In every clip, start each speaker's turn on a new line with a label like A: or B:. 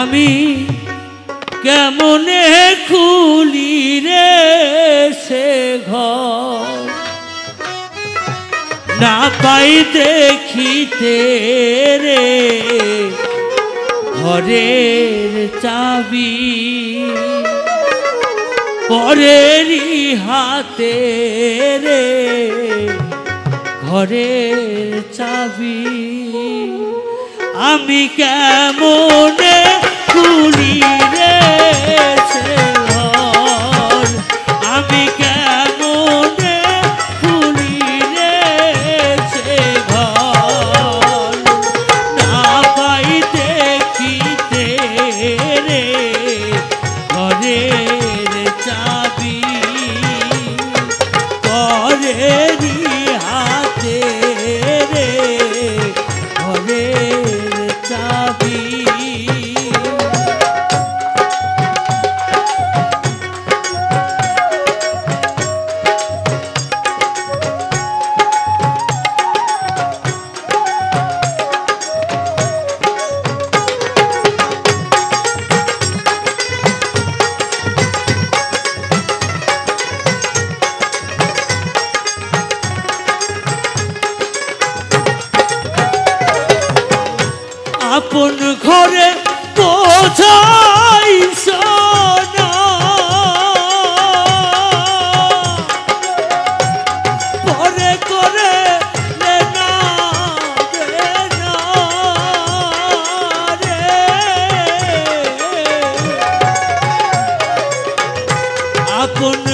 A: আমি কেমনে খুলি রে সে ঘর? না পাই দেখিতে রে ঘরের চাবি। পরেরই হাতে রে ঘরের চাবি। আমি কেমনে খুলি রে আপন ঘরে সোনা। পরে করে আপন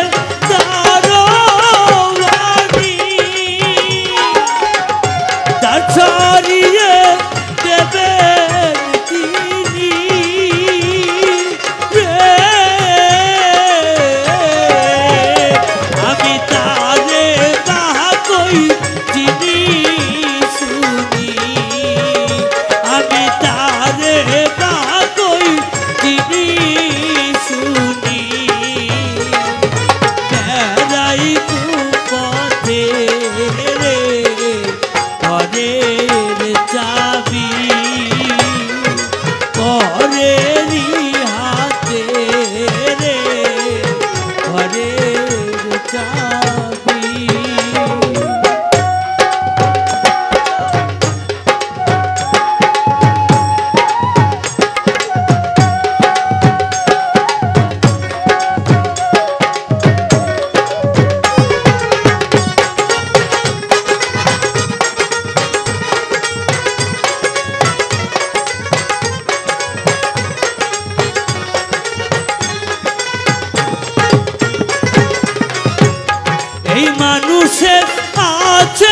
A: ঘরের মানুষের আছে।